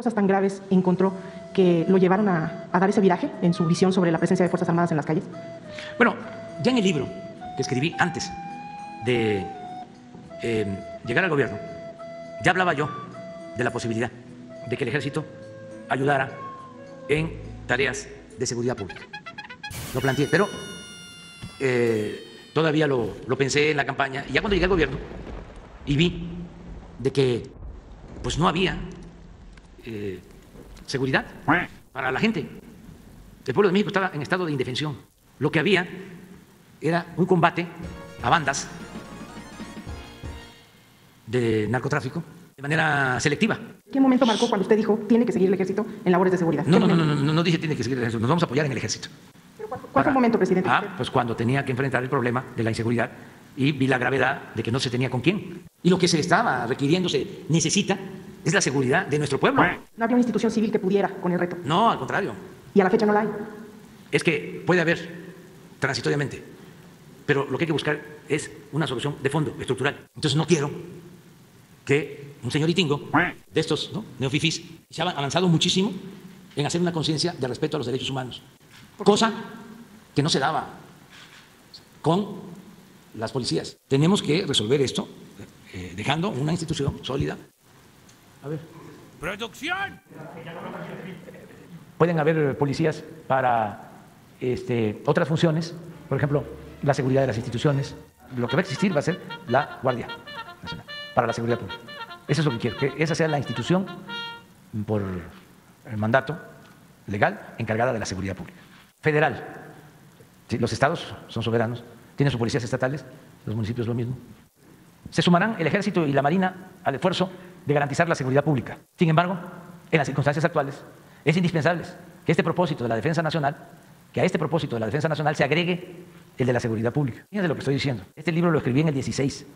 cosas tan graves encontró que lo llevaron a, a, dar ese viraje en su visión sobre la presencia de Fuerzas Armadas en las calles? Bueno, ya en el libro que escribí antes de eh, llegar al gobierno, ya hablaba yo de la posibilidad de que el ejército ayudara en tareas de seguridad pública. Lo planteé, pero eh, todavía lo, lo, pensé en la campaña y ya cuando llegué al gobierno y vi de que pues no había eh, seguridad para la gente. El pueblo de México estaba en estado de indefensión. Lo que había era un combate a bandas de narcotráfico de manera selectiva. ¿Qué momento marcó cuando usted dijo tiene que seguir el ejército en labores de seguridad? No, no, no, no, no, no, dije tiene que seguir el ejército, nos vamos a apoyar en el ejército. ¿Cuál, cuál fue el momento, presidente? Ah, pues cuando tenía que enfrentar el problema de la inseguridad y vi la gravedad de que no se tenía con quién. Y lo que se estaba requiriendo, se necesita, es la seguridad de nuestro pueblo. ¿No había una institución civil que pudiera con el reto? No, al contrario. ¿Y a la fecha no la hay? Es que puede haber transitoriamente, pero lo que hay que buscar es una solución de fondo, estructural. Entonces no quiero que un señor Itingo, de estos ¿no? neofifís, se ha avanzado muchísimo en hacer una conciencia de respeto a los derechos humanos, cosa que no se daba con las policías. Tenemos que resolver esto eh, dejando una institución sólida. A ver. ¡Producción! Pueden haber policías para este, otras funciones, por ejemplo, la seguridad de las instituciones. Lo que va a existir va a ser la Guardia Nacional para la seguridad pública. Eso es lo que quiero, que esa sea la institución por el mandato legal encargada de la seguridad pública. Federal. ¿Sí? Los estados son soberanos, tienen sus policías estatales, los municipios lo mismo. Se sumarán el ejército y la marina al esfuerzo de garantizar la seguridad pública. Sin embargo, en las circunstancias actuales, es indispensable que este propósito de la defensa nacional, que a este propósito de la defensa nacional se agregue el de la seguridad pública. Fíjense lo que estoy diciendo. Este libro lo escribí en el 16